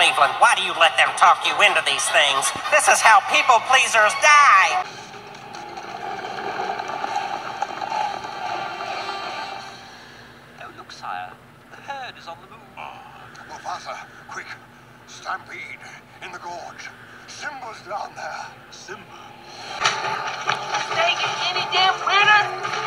Cleveland, why do you let them talk you into these things? This is how people pleasers die! Oh, look, sire. The herd is on the move. Ah, oh, Mufasa, quick. Stampede in the gorge. Simba's down there. Simba. Taking any damn critter?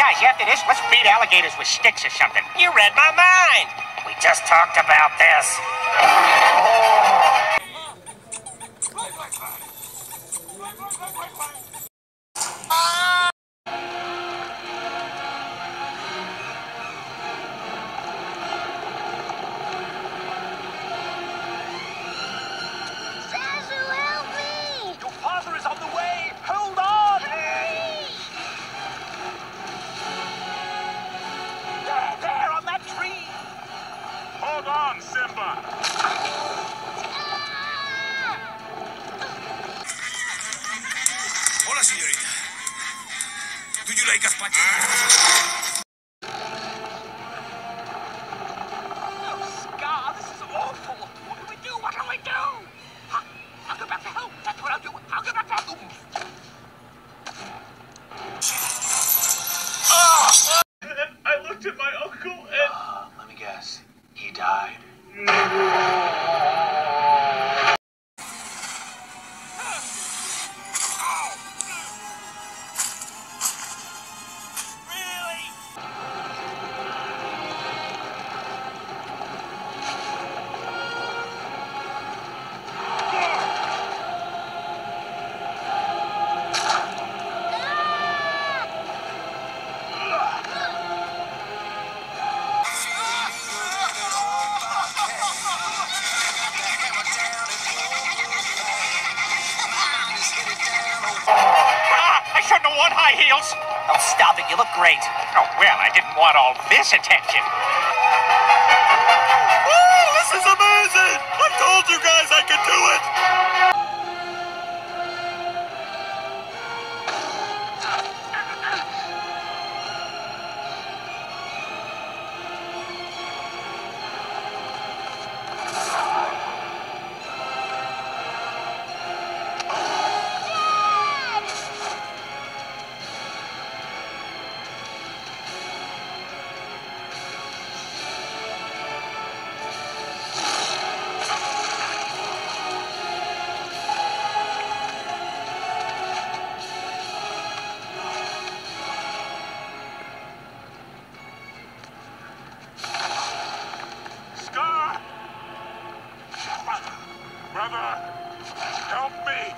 Guys, after this, let's beat alligators with sticks or something. You read my mind. We just talked about this. Oh. Back for help. That's what I do. I got back to doom. I looked at my uncle and. Uh, let me guess. He died. You look great. Oh, well, I didn't want all this attention. Oh, this is amazing! I told you guys I could do it! Brother, help me!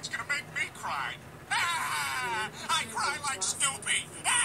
It's gonna make me cry. Ah! I cry like Snoopy. Ah!